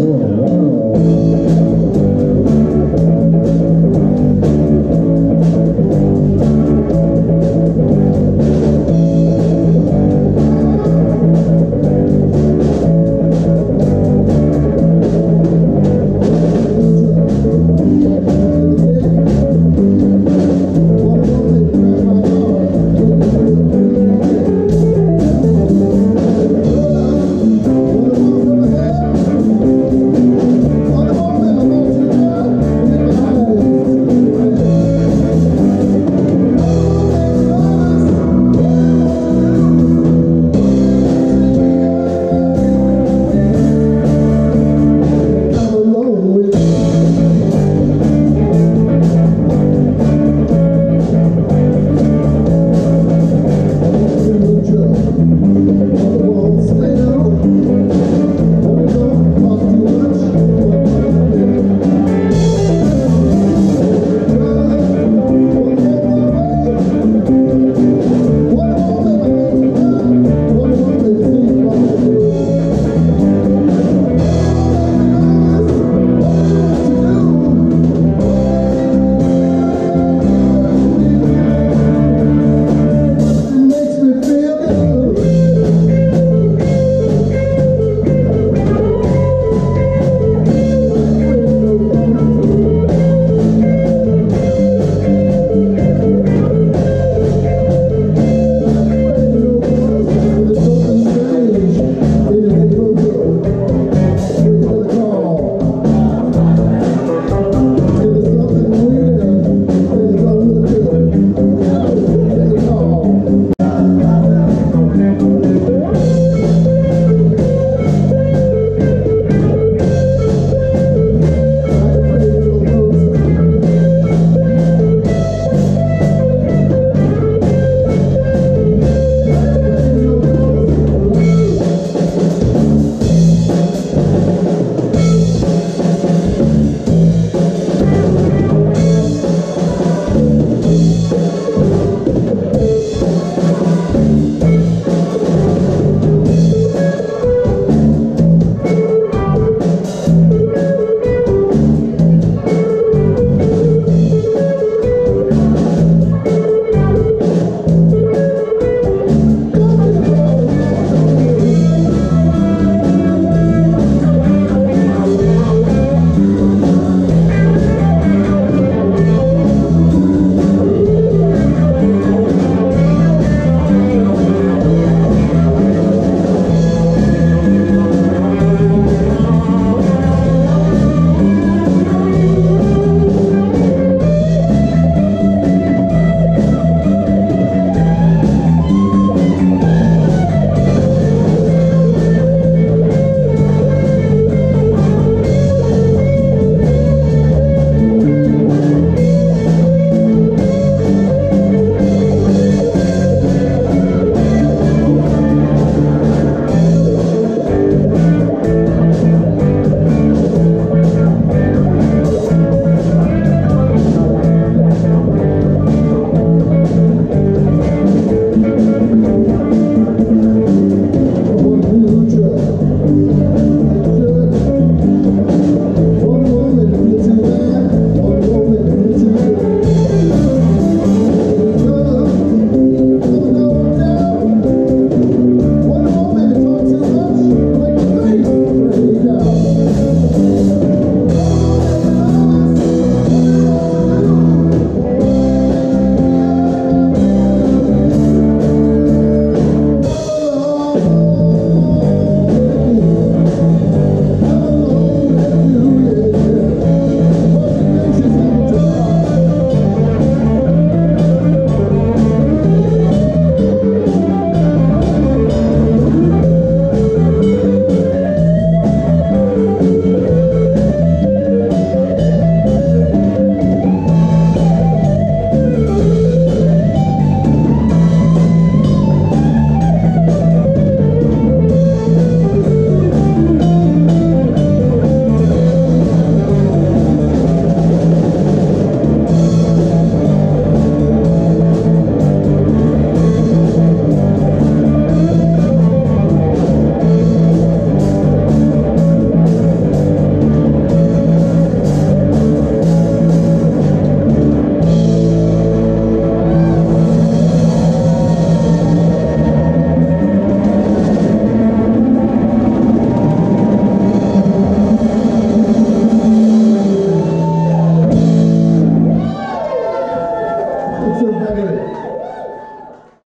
Oh.